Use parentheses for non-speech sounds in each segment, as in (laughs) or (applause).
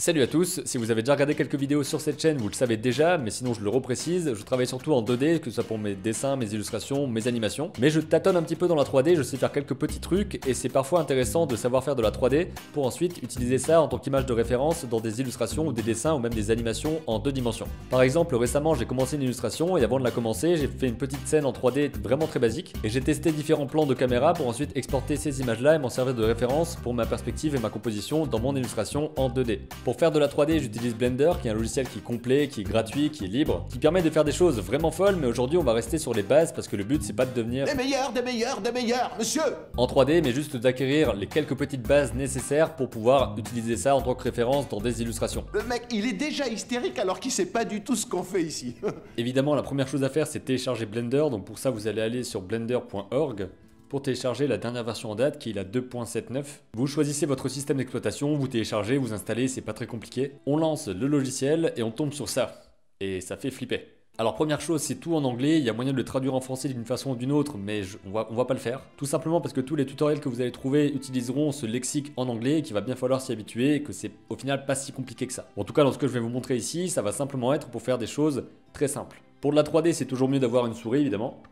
Salut à tous, si vous avez déjà regardé quelques vidéos sur cette chaîne, vous le savez déjà, mais sinon je le reprécise, je travaille surtout en 2D, que ce soit pour mes dessins, mes illustrations, mes animations. Mais je tâtonne un petit peu dans la 3D, je sais faire quelques petits trucs, et c'est parfois intéressant de savoir faire de la 3D pour ensuite utiliser ça en tant qu'image de référence dans des illustrations ou des dessins ou même des animations en deux dimensions. Par exemple, récemment j'ai commencé une illustration et avant de la commencer, j'ai fait une petite scène en 3D vraiment très basique, et j'ai testé différents plans de caméra pour ensuite exporter ces images-là et m'en servir de référence pour ma perspective et ma composition dans mon illustration en 2D. Pour faire de la 3D, j'utilise Blender, qui est un logiciel qui est complet, qui est gratuit, qui est libre, qui permet de faire des choses vraiment folles, mais aujourd'hui on va rester sur les bases parce que le but c'est pas de devenir Des meilleurs, des meilleurs, des meilleurs, monsieur en 3D, mais juste d'acquérir les quelques petites bases nécessaires pour pouvoir utiliser ça en tant que référence dans des illustrations. Le mec, il est déjà hystérique alors qu'il sait pas du tout ce qu'on fait ici. (laughs) Évidemment, la première chose à faire, c'est télécharger Blender. Donc pour ça, vous allez aller sur blender.org pour télécharger la dernière version en date qui est la 2.79. Vous choisissez votre système d'exploitation, vous téléchargez, vous installez, c'est pas très compliqué. On lance le logiciel et on tombe sur ça. Et ça fait flipper. Alors première chose, c'est tout en anglais, il y a moyen de le traduire en français d'une façon ou d'une autre, mais on, va, va pas le faire. Tout simplement parce que tous les tutoriels que vous allez trouver utiliseront ce lexique en anglais qu'il va bien falloir s'y habituer et que c'est au final pas si compliqué que ça. En tout cas, dans ce que je vais vous montrer ici, ça va simplement être pour faire des choses très simples. Pour de la 3D, c'est toujours mieux d'avoir une souris évidemment.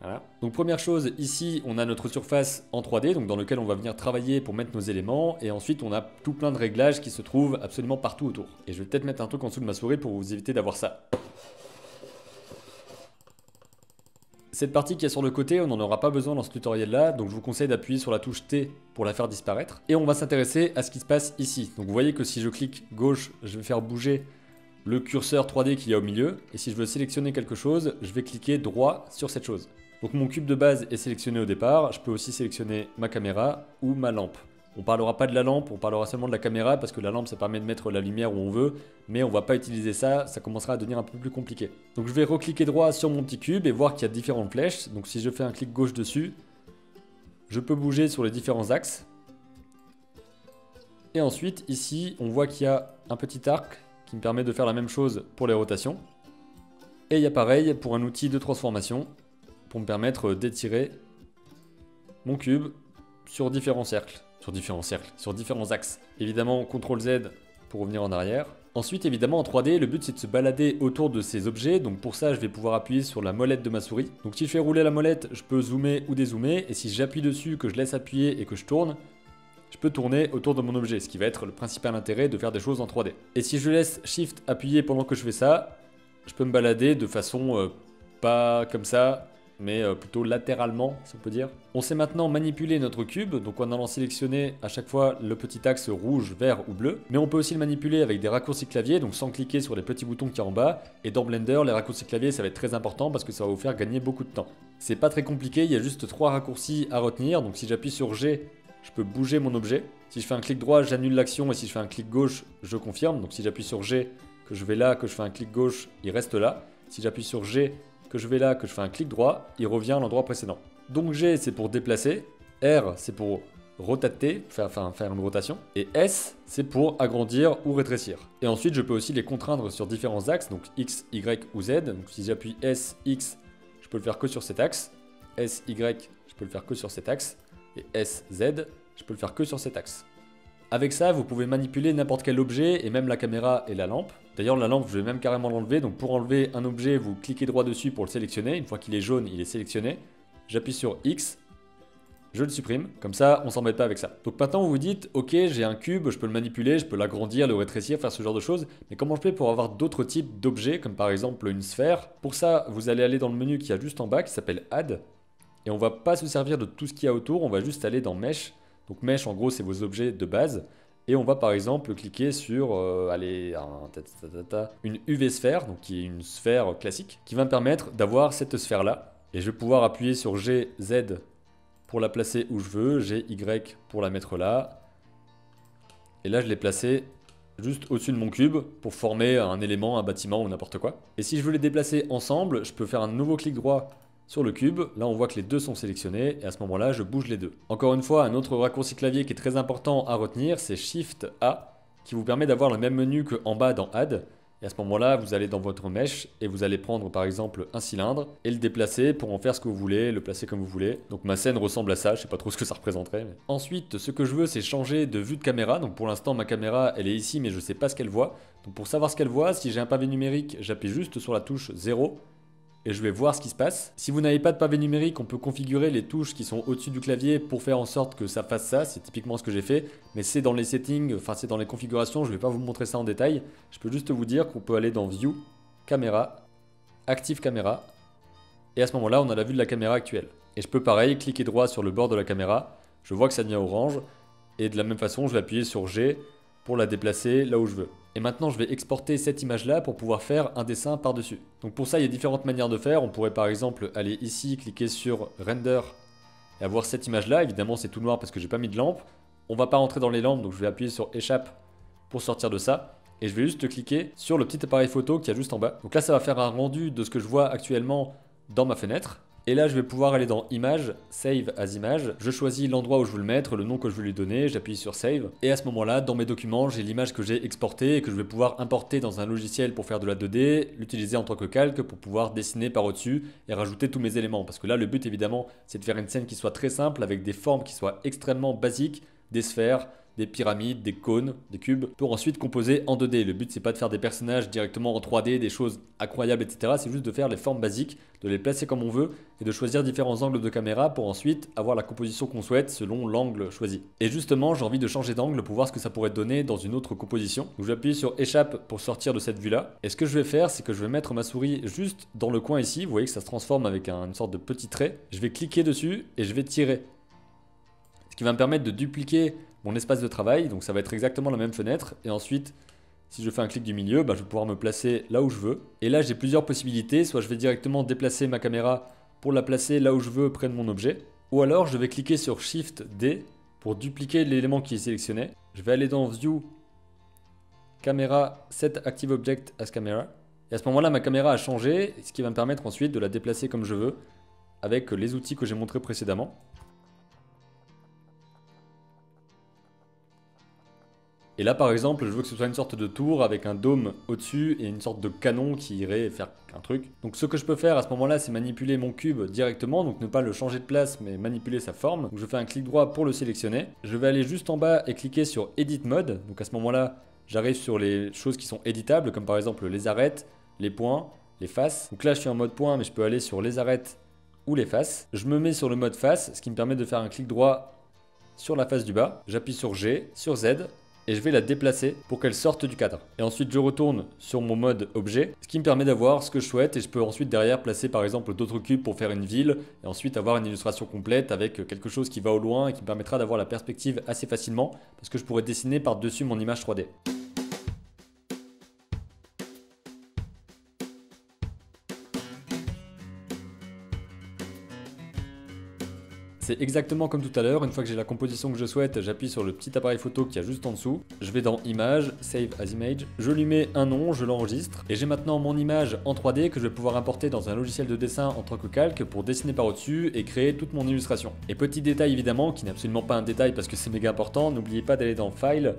Voilà. Donc première chose, ici on a notre surface en 3D, donc dans lequel on va venir travailler pour mettre nos éléments, et ensuite on a tout plein de réglages qui se trouvent absolument partout autour. Et je vais peut-être mettre un truc en dessous de ma souris pour vous éviter d'avoir ça. Cette partie qui est sur le côté, on n'en aura pas besoin dans ce tutoriel là, donc je vous conseille d'appuyer sur la touche T pour la faire disparaître. Et on va s'intéresser à ce qui se passe ici. Donc vous voyez que si je clique gauche, je vais faire bouger le curseur 3D qu'il y a au milieu, et si je veux sélectionner quelque chose, je vais cliquer droit sur cette chose. Donc mon cube de base est sélectionné au départ, je peux aussi sélectionner ma caméra ou ma lampe. On parlera pas de la lampe, on parlera seulement de la caméra parce que la lampe ça permet de mettre la lumière où on veut, mais on va pas utiliser ça, ça commencera à devenir un peu plus compliqué. Donc je vais recliquer droit sur mon petit cube et voir qu'il y a différentes flèches. Donc si je fais un clic gauche dessus, je peux bouger sur les différents axes. Et ensuite ici on voit qu'il y a un petit arc qui me permet de faire la même chose pour les rotations. Et il y a pareil pour un outil de transformation pour me permettre d'étirer mon cube sur différents cercles. Sur différents cercles, sur différents axes. Évidemment, CTRL Z pour revenir en arrière. Ensuite, évidemment, en 3D, le but c'est de se balader autour de ces objets. Donc pour ça, je vais pouvoir appuyer sur la molette de ma souris. Donc si je fais rouler la molette, je peux zoomer ou dézoomer. Et si j'appuie dessus, que je laisse appuyer et que je tourne, je peux tourner autour de mon objet, ce qui va être le principal intérêt de faire des choses en 3D. Et si je laisse Shift appuyer pendant que je fais ça, je peux me balader de façon euh, pas comme ça, mais euh, plutôt latéralement, si on peut dire. On sait maintenant manipuler notre cube, donc en allant sélectionner à chaque fois le petit axe rouge, vert ou bleu, mais on peut aussi le manipuler avec des raccourcis clavier, donc sans cliquer sur les petits boutons qui y a en bas, et dans Blender, les raccourcis clavier, ça va être très important parce que ça va vous faire gagner beaucoup de temps. C'est pas très compliqué, il y a juste trois raccourcis à retenir, donc si j'appuie sur G, je peux bouger mon objet. Si je fais un clic droit, j'annule l'action, et si je fais un clic gauche, je confirme. Donc si j'appuie sur G, que je vais là, que je fais un clic gauche, il reste là. Si j'appuie sur G, que je vais là, que je fais un clic droit, il revient à l'endroit précédent. Donc G, c'est pour déplacer. R, c'est pour rotater, faire, enfin, faire une rotation. Et S, c'est pour agrandir ou rétrécir. Et ensuite, je peux aussi les contraindre sur différents axes, donc X, Y ou Z. Donc si j'appuie S, X, je peux le faire que sur cet axe. S, Y, je peux le faire que sur cet axe. Et S, Z, je peux le faire que sur cet axe. Avec ça, vous pouvez manipuler n'importe quel objet et même la caméra et la lampe. D'ailleurs, la lampe, je vais même carrément l'enlever. Donc pour enlever un objet, vous cliquez droit dessus pour le sélectionner. Une fois qu'il est jaune, il est sélectionné. J'appuie sur X, je le supprime. Comme ça, on s'embête pas avec ça. Donc maintenant, vous vous dites, ok, j'ai un cube, je peux le manipuler, je peux l'agrandir, le rétrécir, faire ce genre de choses. Mais comment je fais pour avoir d'autres types d'objets, comme par exemple une sphère? Pour ça, vous allez aller dans le menu qui a juste en bas, qui s'appelle Add. Et on va pas se servir de tout ce qu'il y a autour, on va juste aller dans Mesh. Donc Mesh, en gros, c'est vos objets de base. Et on va par exemple cliquer sur euh, une UV sphère, donc qui est une sphère classique, qui va me permettre d'avoir cette sphère-là. Et je vais pouvoir appuyer sur G, Z pour la placer où je veux, G, Y pour la mettre là. Et là, je l'ai placé juste au-dessus de mon cube pour former un élément, un bâtiment ou n'importe quoi. Et si je veux les déplacer ensemble, je peux faire un nouveau clic droit sur le cube. Là, on voit que les deux sont sélectionnés et à ce moment-là, je bouge les deux. Encore une fois, un autre raccourci clavier qui est très important à retenir, c'est Shift A qui vous permet d'avoir le même menu qu'en bas dans Add. Et à ce moment-là, vous allez dans votre mèche et vous allez prendre par exemple un cylindre et le déplacer pour en faire ce que vous voulez, le placer comme vous voulez. Donc ma scène ressemble à ça, je sais pas trop ce que ça représenterait. Ensuite, ce que je veux, c'est changer de vue de caméra. Donc pour l'instant, ma caméra, elle est ici, mais je sais pas ce qu'elle voit. Donc pour savoir ce qu'elle voit, si j'ai un pavé numérique, j'appuie juste sur la touche 0 et je vais voir ce qui se passe. Si vous n'avez pas de pavé numérique, on peut configurer les touches qui sont au-dessus du clavier pour faire en sorte que ça fasse ça. C'est typiquement ce que j'ai fait, mais c'est dans les settings, enfin c'est dans les configurations, je ne vais pas vous montrer ça en détail. Je peux juste vous dire qu'on peut aller dans View, Caméra, Active Caméra, et à ce moment-là, on a la vue de la caméra actuelle. Et je peux pareil, cliquer droit sur le bord de la caméra, je vois que ça devient orange, et de la même façon, je vais appuyer sur G pour la déplacer là où je veux. Et maintenant, je vais exporter cette image-là pour pouvoir faire un dessin par-dessus. Donc pour ça, il y a différentes manières de faire. On pourrait par exemple aller ici, cliquer sur Render et avoir cette image-là. Évidemment, c'est tout noir parce que j'ai pas mis de lampe. On va pas rentrer dans les lampes, donc je vais appuyer sur Échappe pour sortir de ça. Et je vais juste cliquer sur le petit appareil photo qui est juste en bas. Donc là, ça va faire un rendu de ce que je vois actuellement dans ma fenêtre. Et là, je vais pouvoir aller dans Image, Save as Image. Je choisis l'endroit où je veux le mettre, le nom que je veux lui donner, j'appuie sur Save. Et à ce moment-là, dans mes documents, j'ai l'image que j'ai exportée et que je vais pouvoir importer dans un logiciel pour faire de la 2D, l'utiliser en tant que calque pour pouvoir dessiner par au-dessus et rajouter tous mes éléments. Parce que là, le but évidemment, c'est de faire une scène qui soit très simple avec des formes qui soient extrêmement basiques, des sphères, des pyramides, des cônes, des cubes, pour ensuite composer en 2D. Le but c'est pas de faire des personnages directement en 3D, des choses incroyables, etc. C'est juste de faire les formes basiques, de les placer comme on veut et de choisir différents angles de caméra pour ensuite avoir la composition qu'on souhaite selon l'angle choisi. Et justement, j'ai envie de changer d'angle pour voir ce que ça pourrait donner dans une autre composition. Donc appuyer sur échappe pour sortir de cette vue-là. Et ce que je vais faire, c'est que je vais mettre ma souris juste dans le coin ici. Vous voyez que ça se transforme avec une sorte de petit trait. Je vais cliquer dessus et je vais tirer. Ce qui va me permettre de dupliquer mon espace de travail, donc ça va être exactement la même fenêtre. Et ensuite, si je fais un clic du milieu, bah, je vais pouvoir me placer là où je veux. Et là, j'ai plusieurs possibilités. Soit je vais directement déplacer ma caméra pour la placer là où je veux près de mon objet. Ou alors, je vais cliquer sur Shift D pour dupliquer l'élément qui est sélectionné. Je vais aller dans View, Caméra, Set Active Object as Camera. Et à ce moment-là, ma caméra a changé, ce qui va me permettre ensuite de la déplacer comme je veux avec les outils que j'ai montrés précédemment. Et là, par exemple, je veux que ce soit une sorte de tour avec un dôme au-dessus et une sorte de canon qui irait faire un truc. Donc ce que je peux faire à ce moment-là, c'est manipuler mon cube directement, donc ne pas le changer de place, mais manipuler sa forme. Donc je fais un clic droit pour le sélectionner. Je vais aller juste en bas et cliquer sur Edit Mode. Donc à ce moment-là, j'arrive sur les choses qui sont éditables, comme par exemple les arêtes, les points, les faces. Donc là, je suis en mode point, mais je peux aller sur les arêtes ou les faces. Je me mets sur le mode face, ce qui me permet de faire un clic droit sur la face du bas. J'appuie sur G, sur Z, et je vais la déplacer pour qu'elle sorte du cadre. Et ensuite je retourne sur mon mode objet, ce qui me permet d'avoir ce que je souhaite et je peux ensuite derrière placer par exemple d'autres cubes pour faire une ville et ensuite avoir une illustration complète avec quelque chose qui va au loin et qui me permettra d'avoir la perspective assez facilement parce que je pourrais dessiner par-dessus mon image 3D. C'est exactement comme tout à l'heure, une fois que j'ai la composition que je souhaite, j'appuie sur le petit appareil photo qui a juste en dessous, je vais dans Image, Save as Image, je lui mets un nom, je l'enregistre, et j'ai maintenant mon image en 3D que je vais pouvoir importer dans un logiciel de dessin en tant que calque pour dessiner par au-dessus et créer toute mon illustration. Et petit détail évidemment, qui n'est absolument pas un détail parce que c'est méga important, n'oubliez pas d'aller dans File,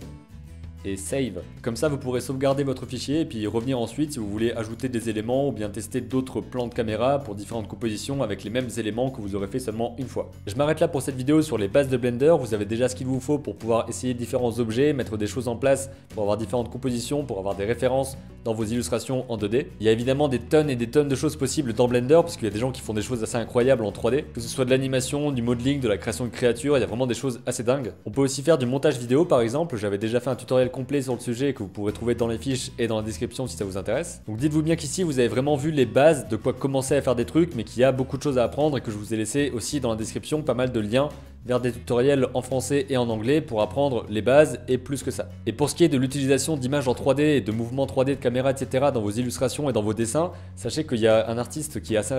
et save. Comme ça, vous pourrez sauvegarder votre fichier et puis revenir ensuite si vous voulez ajouter des éléments ou bien tester d'autres plans de caméra pour différentes compositions avec les mêmes éléments que vous aurez fait seulement une fois. Je m'arrête là pour cette vidéo sur les bases de Blender. Vous avez déjà ce qu'il vous faut pour pouvoir essayer différents objets, mettre des choses en place pour avoir différentes compositions, pour avoir des références dans vos illustrations en 2D. Il y a évidemment des tonnes et des tonnes de choses possibles dans Blender parce qu'il y a des gens qui font des choses assez incroyables en 3D, que ce soit de l'animation, du modeling, de la création de créatures, il y a vraiment des choses assez dingues. On peut aussi faire du montage vidéo par exemple, j'avais déjà fait un tutoriel complet sur le sujet que vous pourrez trouver dans les fiches et dans la description si ça vous intéresse. Donc dites-vous bien qu'ici vous avez vraiment vu les bases de quoi commencer à faire des trucs, mais qu'il y a beaucoup de choses à apprendre et que je vous ai laissé aussi dans la description pas mal de liens vers des tutoriels en français et en anglais pour apprendre les bases et plus que ça. Et pour ce qui est de l'utilisation d'images en 3D et de mouvements 3D de caméra, etc. dans vos illustrations et dans vos dessins, sachez qu'il y a un artiste qui est assez...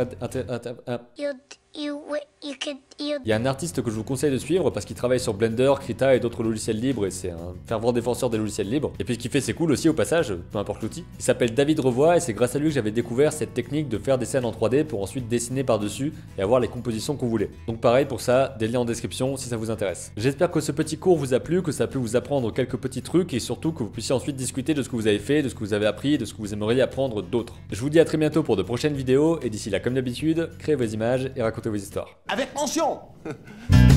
Il y a un artiste que je vous conseille de suivre parce qu'il travaille sur Blender, Krita et d'autres logiciels libres et c'est un fervent défenseur des logiciels libres. Et puis ce fait c'est cool aussi au passage, peu importe l'outil. Il s'appelle David Revoy et c'est grâce à lui que j'avais découvert cette technique de faire des scènes en 3D pour ensuite dessiner par-dessus et avoir les compositions qu'on voulait. Donc pareil pour ça, des liens en description si ça vous intéresse. J'espère que ce petit cours vous a plu, que ça a pu vous apprendre quelques petits trucs et surtout que vous puissiez ensuite discuter de ce que vous avez fait, de ce que vous avez appris, de ce que vous aimeriez apprendre d'autres. Je vous dis à très bientôt pour de prochaines vidéos et d'ici là comme d'habitude, créez vos images et racontez vos histoires. Avec mention (laughs)